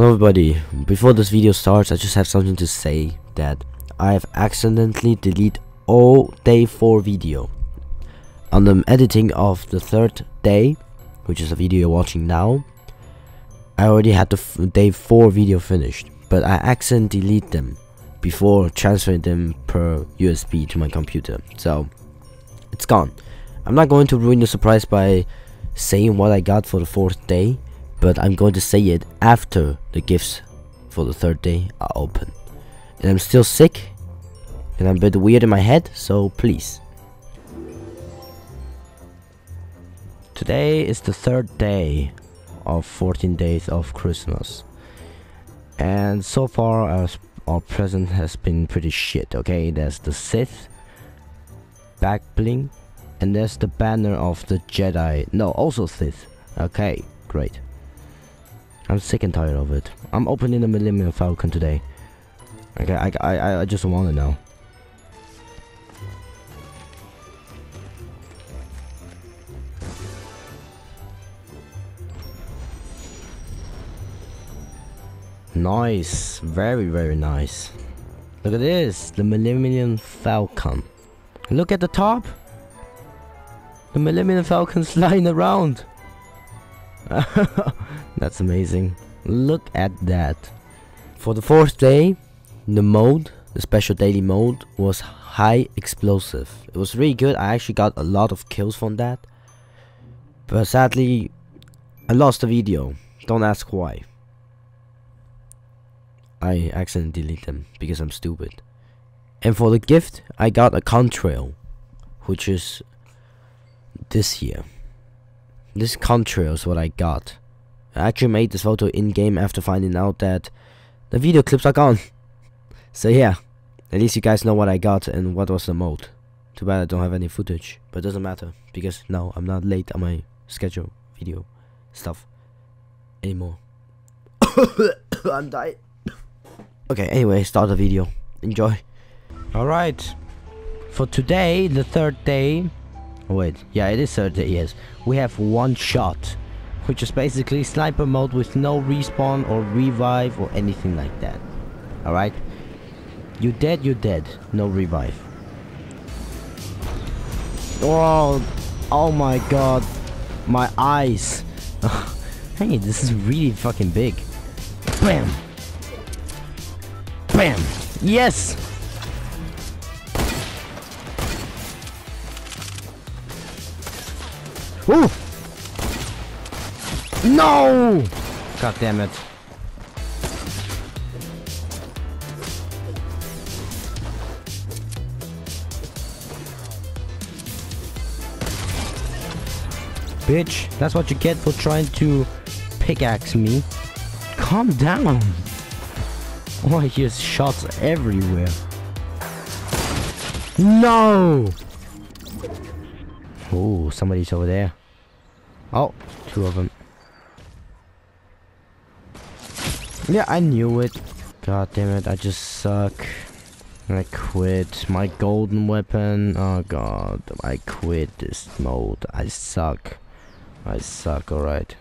Hello everybody, before this video starts I just have something to say that I have accidentally deleted all day 4 video. On the editing of the third day, which is the video you're watching now, I already had the day 4 video finished, but I accidentally deleted them before transferring them per USB to my computer, so it's gone. I'm not going to ruin the surprise by saying what I got for the fourth day, but I'm going to say it after the gifts for the third day are open. And I'm still sick, and I'm a bit weird in my head, so please. Today is the third day of 14 days of Christmas. And so far our, our present has been pretty shit, okay? There's the Sith back bling and there's the banner of the Jedi. No, also Sith. Okay, great. I'm sick and tired of it. I'm opening the Millennium Falcon today. Okay, I, I, I just want to know. Nice, very very nice. Look at this, the Millennium Falcon. Look at the top. The Millennium Falcon's flying around. That's amazing. Look at that. For the fourth day, the mode, the special daily mode, was high explosive. It was really good. I actually got a lot of kills from that. But sadly, I lost the video. Don't ask why. I accidentally deleted them because I'm stupid. And for the gift, I got a contrail, which is this here. This contrail is what I got. I actually made this photo in-game after finding out that the video clips are gone. so yeah, at least you guys know what I got and what was the mode. Too bad I don't have any footage, but it doesn't matter because now I'm not late on my schedule video stuff anymore. I'm dying. Okay, anyway, start the video. Enjoy. Alright. For today, the third day, wait, yeah, it is third day, yes. We have one shot, which is basically sniper mode with no respawn or revive or anything like that. Alright? You dead, you dead. No revive. Oh, oh my god. My eyes. hey, this is really fucking big. Bam! Bam! Yes! Ooh! No! God damn it. Bitch, that's what you get for trying to pickaxe me. Calm down. Oh, I hear shots everywhere. No! Oh, somebody's over there. Oh, two of them. Yeah, I knew it. God damn it, I just suck. I quit. My golden weapon. Oh god, I quit this mode. I suck. I suck, alright.